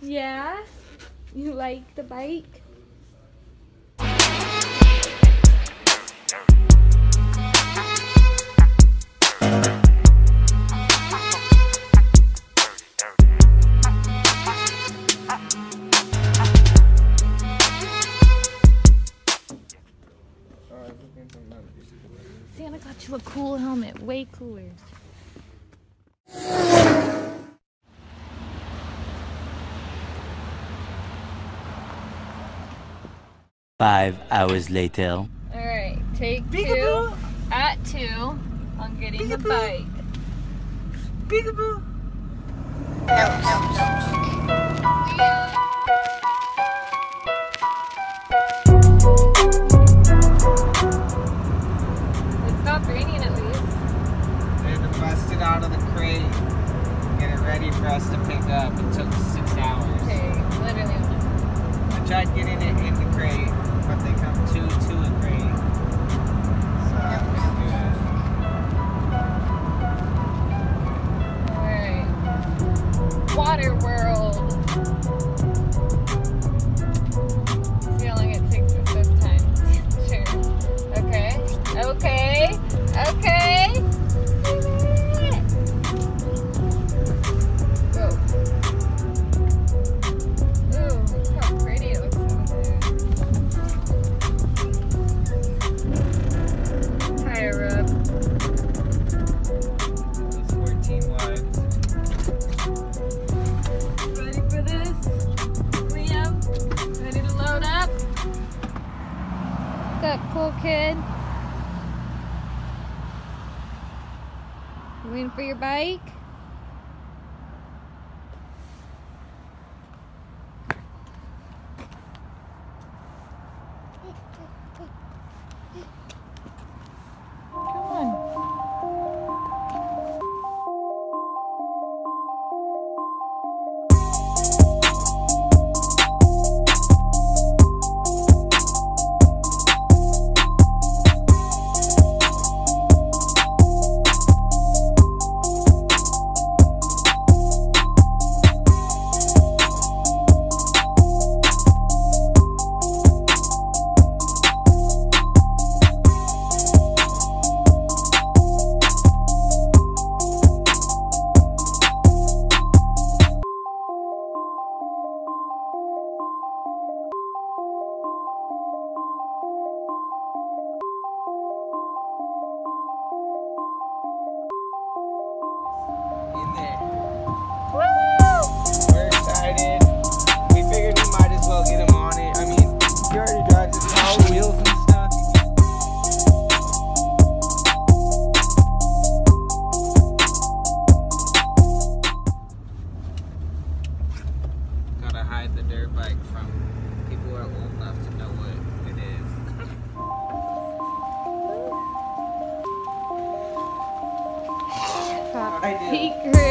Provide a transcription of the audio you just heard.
Yeah. You like the bike? Santa got you a cool helmet, way cooler. Five hours later. Alright, take two at two on getting the bike. Peekaboo. It stopped raining at least. They had to bust it out of the crate, get it ready for us to pick up. It took six hours. Okay, literally. I tried getting it in the crate, but two to a crate. So do it. Alright. Water World. Long it takes us this time. sure. Okay. Okay. Okay. Up, cool kid? You waiting for your bike? Do. secret.